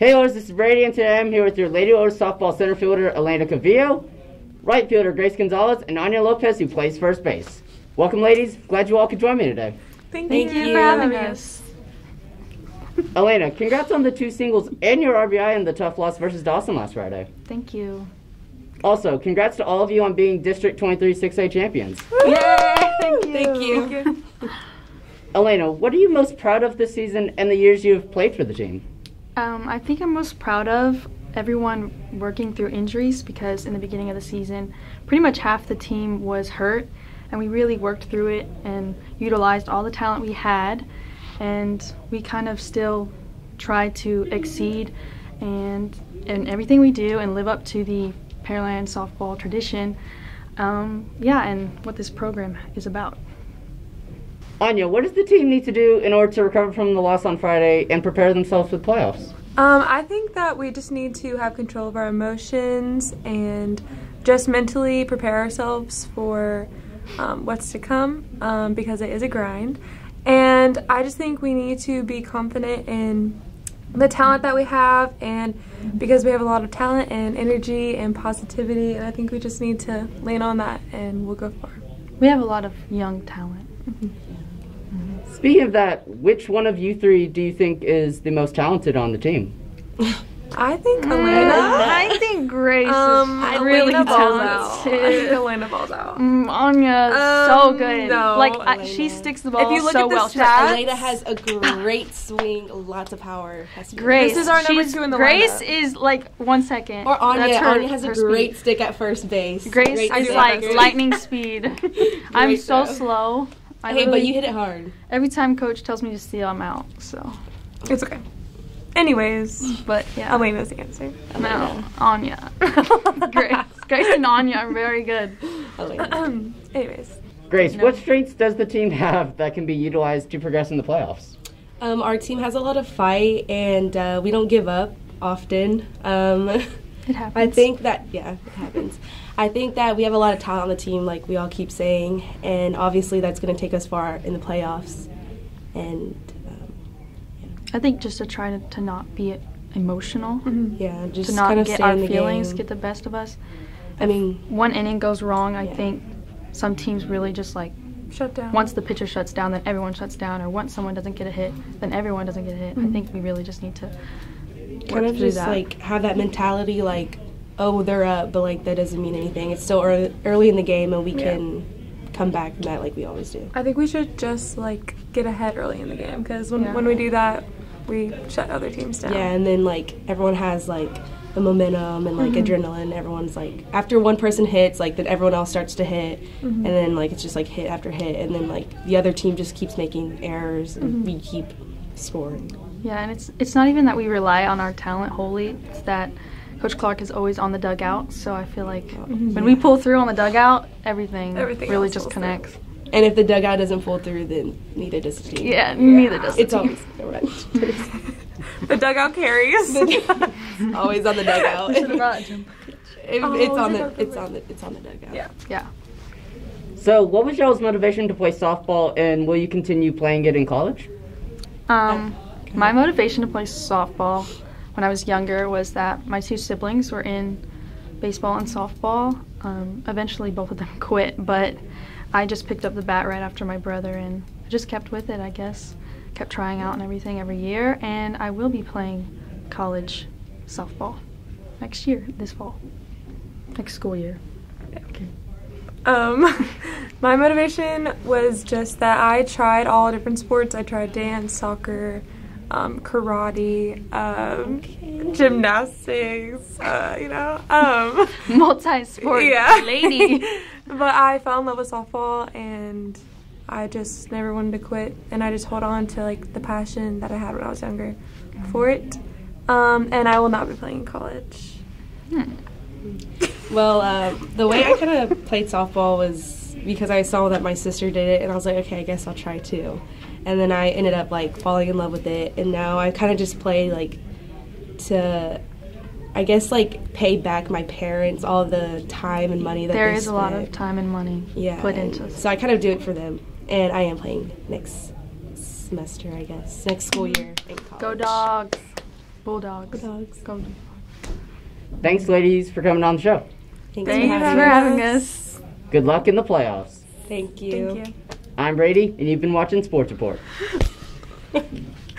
Hey Oilers, this is Brady, and today I'm here with your Lady Oilers softball center fielder Alayna Calvillo, right fielder Grace Gonzalez, and Anya Lopez, who plays first base. Welcome, ladies. Glad you all could join me today. Thank, Thank you. you. for having us. Alayna, congrats on the two singles and your RBI in the tough loss versus Dawson last Friday. Thank you. Also, congrats to all of you on being District 23 6A champions. Yay! Thank you. Thank you. Alayna, what are you most proud of this season and the years you have played for the team? Um, I think I'm most proud of everyone working through injuries because in the beginning of the season, pretty much half the team was hurt, and we really worked through it and utilized all the talent we had, and we kind of still tried to exceed and in everything we do and live up to the Pearland softball tradition. Um, yeah, and what this program is about. Anya, what does the team need to do in order to recover from the loss on Friday and prepare themselves for the playoffs? Um, I think that we just need to have control of our emotions and just mentally prepare ourselves for um, what's to come um, because it is a grind. And I just think we need to be confident in the talent that we have and because we have a lot of talent and energy and positivity and I think we just need to lean on that and we'll go far. We have a lot of young talent. Speaking of that, which one of you three do you think is the most talented on the team? I think Alayna. I think Grace Um, is really Alayna balls out. I think talented. Alayna balls out. Mm, Anya's so Um, good. no, like I, she sticks the ball If you look so at the well. Stats- like, Alayna has a great swing, lots of power. Has Grace. This is our number two in the Grace lineup. is like one second. Or Anya. That's her, Anya has her a great Speed. stick at first base. Grace great is like lightning speed. I'm so throw. slow. I Hey, but you hit it hard. every time coach tells me to steal, I'm out. So, It's okay. Anyways, but yeah, Alayna's the answer. no, Anya. Grace, Grace and Anya are very good. Um, anyways, Grace, No. what strengths does the team have that can be utilized to progress in the playoffs? Um, our team has a lot of fight, and uh, we don't give up often. Um, It happens. I think that yeah, it happens. I think that we have a lot of talent on the team, like we all keep saying, and obviously that's going to take us far in the playoffs. And um, I think just to try to, to not be emotional, yeah, just to not kind of get stay our in the feelings game. get the best of us. I mean, One inning goes wrong, I Yeah. think some teams really just like shut down. once the pitcher shuts down, then everyone shuts down, or once someone doesn't get a hit, then everyone doesn't get a hit. I think we really just need to kind of just that. like have that mentality, like oh they're up, but like that doesn't mean anything. It's still early, early in the game, and we Yeah. can come back from that like we always do. I think we should just like get ahead early in the game because when, Yeah. when we do that, we shut other teams down. Yeah, and then like everyone has like the momentum and like mm-hmm. adrenaline. Everyone's like after one person hits, like then everyone else starts to hit, mm-hmm. and then like it's just like hit after hit, and then like the other team just keeps making errors, and mm-hmm. we keep scoring. Yeah, and it's it's not even that we rely on our talent wholly. It's that Coach Clark is always on the dugout. So I feel like when we pull through on the dugout, everything, Everything really just pulls through. connects. And if the dugout doesn't pull through, then neither does the team. Yeah, neither does the it's team. always a. The dugout carries. always on the dugout. If Oh, it's on the got the it's on the it's on the dugout. Yeah. Yeah. So, what was y'all's motivation to play softball, and will you continue playing it in college? Um, my motivation to play softball when I was younger was that my two siblings were in baseball and softball. Um, eventually, both of them quit, but I just picked up the bat right after my brother and I just kept with it, I guess. Kept trying out and everything every year, and I will be playing college softball next year, this fall, next school year. Um, my motivation was just that I tried all different sports. I tried dance, soccer, um, karate, um, gymnastics. Uh, you know, um, Multi-sport Yeah. lady. but I fell in love with softball, and I just never wanted to quit. And I just hold on to like the passion that I had when I was younger for it. Um, and I will not be playing in college. Well, uh, the way I kind of played softball was because I saw that my sister did it, and I was like, okay, I guess I'll try too. And then I ended up like falling in love with it, and now I kind of just play like to, I guess like pay back my parents all the time and money that There they is a lot of time and money yeah put and into So I kind of do it for them, and I am playing next semester, I guess, next school year in college. Go dogs. Bulldogs. Dogs. Go. Thanks, ladies, for coming on the show. Thanks Thank for you for having having us. us. Good luck in the playoffs. Thank you. Thank you. I'm Brady, and you've been watching Sports Report.